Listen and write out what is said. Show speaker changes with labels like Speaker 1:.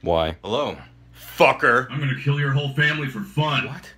Speaker 1: Why?
Speaker 2: Hello. Fucker.
Speaker 3: I'm gonna kill your whole family for fun.
Speaker 2: What?